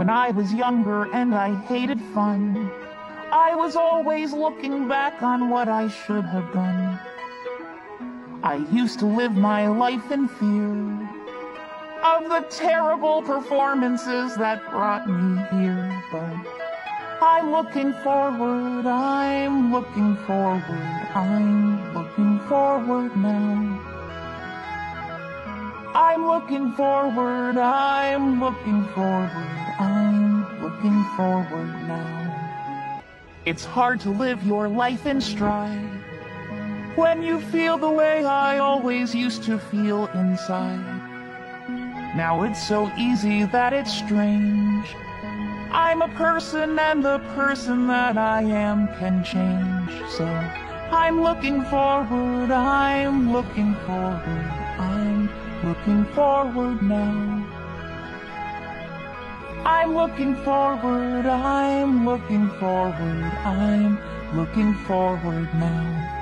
When I was younger and I hated fun, I was always looking back on what I should have done. I used to live my life in fear of the terrible performances that brought me here, but I'm looking forward, I'm looking forward, I'm looking forward now. I'm looking forward, I'm looking forward, I'm looking forward now. It's hard to live your life in stride when you feel the way I always used to feel inside. Now it's so easy that it's strange. I'm a person and the person that I am can change. So I'm looking forward, I'm looking forward, looking forward now. I'm looking forward, I'm looking forward, I'm looking forward now.